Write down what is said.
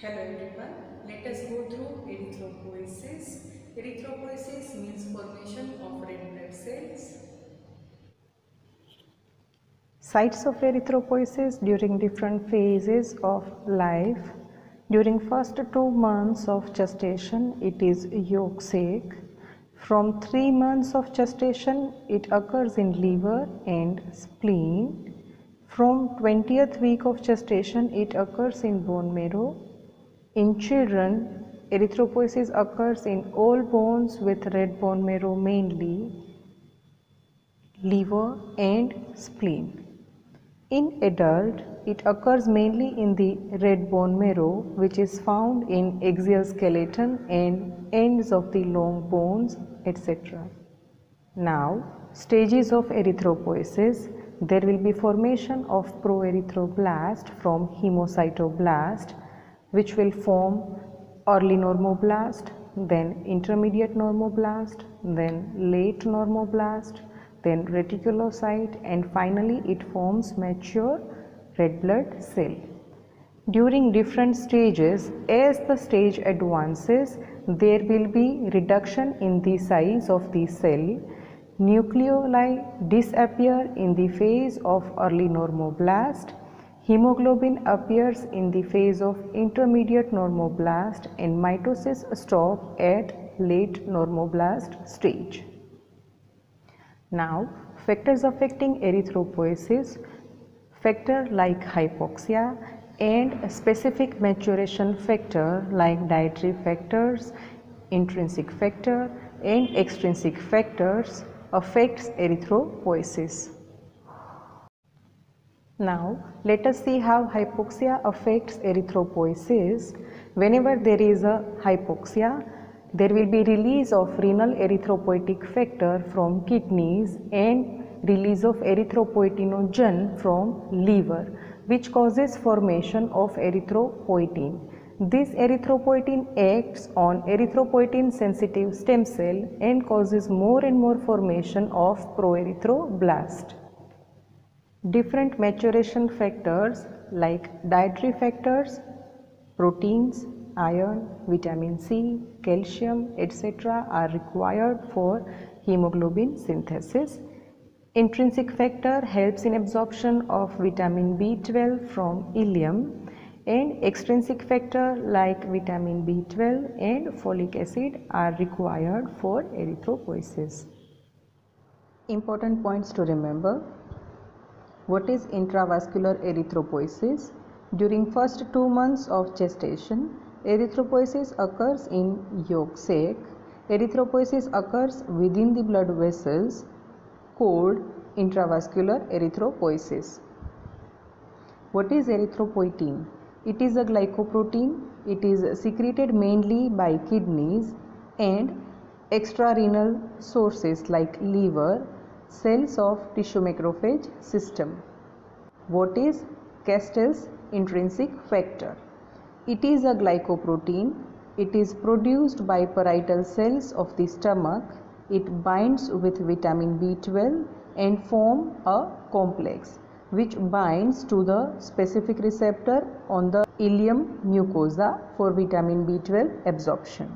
Hello everyone, let us go through erythropoiesis. Erythropoiesis means formation of red blood cells. Sites of erythropoiesis during different phases of life. During first two months of gestation, it is yolk sac. From three months of gestation, it occurs in liver and spleen. From 20th week of gestation, it occurs in bone marrow. In children, erythropoiesis occurs in all bones with red bone marrow mainly, liver and spleen. In adult, it occurs mainly in the red bone marrow which is found in axial skeleton and ends of the long bones etc. Now, stages of erythropoiesis. There will be formation of proerythroblast from hemocytoblast which will form early normoblast, then intermediate normoblast, then late normoblast, then reticulocyte and finally it forms mature red blood cell. During different stages, as the stage advances, there will be reduction in the size of the cell. Nucleoli disappear in the phase of early normoblast. Hemoglobin appears in the phase of intermediate normoblast and mitosis stop at late normoblast stage. Now, factors affecting erythropoiesis, factor like hypoxia and specific maturation factor like dietary factors, intrinsic factor and extrinsic factors affects erythropoiesis. Now, let us see how hypoxia affects erythropoiesis. Whenever there is a hypoxia, there will be release of renal erythropoietic factor from kidneys and release of erythropoietinogen from liver which causes formation of erythropoietin. This erythropoietin acts on erythropoietin sensitive stem cell and causes more and more formation of proerythroblast. Different maturation factors like dietary factors, proteins, iron, vitamin C, calcium, etc. are required for hemoglobin synthesis. Intrinsic factor helps in absorption of vitamin B12 from ileum and extrinsic factor like vitamin B12 and folic acid are required for erythropoiesis. Important points to remember. What is intravascular erythropoiesis? During first two months of gestation, Erythropoiesis occurs in yolk sac. Erythropoiesis occurs within the blood vessels called intravascular erythropoiesis. What is erythropoietin? It is a glycoprotein. It is secreted mainly by kidneys and extrarenal sources like liver, cells of tissue macrophage system. What is Castle's intrinsic factor? It is a glycoprotein. It is produced by parietal cells of the stomach. It binds with vitamin B12 and form a complex which binds to the specific receptor on the ileum mucosa for vitamin B12 absorption.